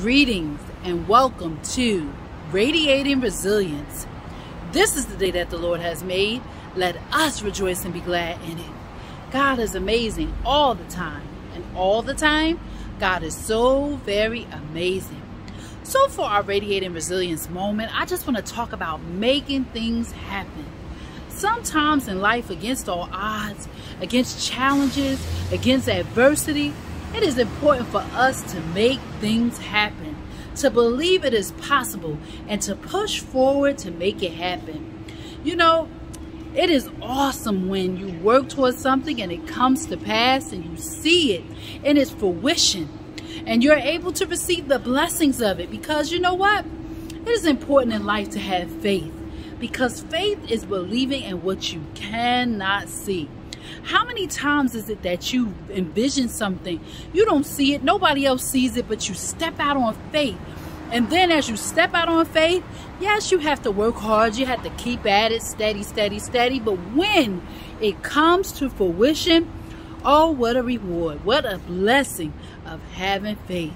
Greetings and welcome to Radiating Resilience. This is the day that the Lord has made. Let us rejoice and be glad in it. God is amazing all the time, and all the time, God is so very amazing. So, for our Radiating Resilience moment, I just want to talk about making things happen. Sometimes in life, against all odds, against challenges, against adversity, it is important for us to make things happen, to believe it is possible, and to push forward to make it happen. You know, it is awesome when you work towards something and it comes to pass and you see it in its fruition and you're able to receive the blessings of it because you know what? It is important in life to have faith because faith is believing in what you cannot see. How many times is it that you envision something, you don't see it, nobody else sees it, but you step out on faith. And then as you step out on faith, yes, you have to work hard. You have to keep at it, steady, steady, steady. But when it comes to fruition, oh, what a reward. What a blessing of having faith.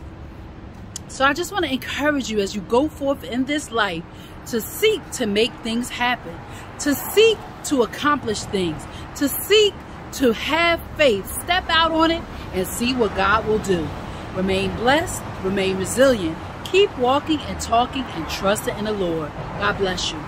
So I just want to encourage you as you go forth in this life to seek to make things happen, to seek to accomplish things, to seek to have faith. Step out on it and see what God will do. Remain blessed, remain resilient, keep walking and talking and trusting in the Lord. God bless you.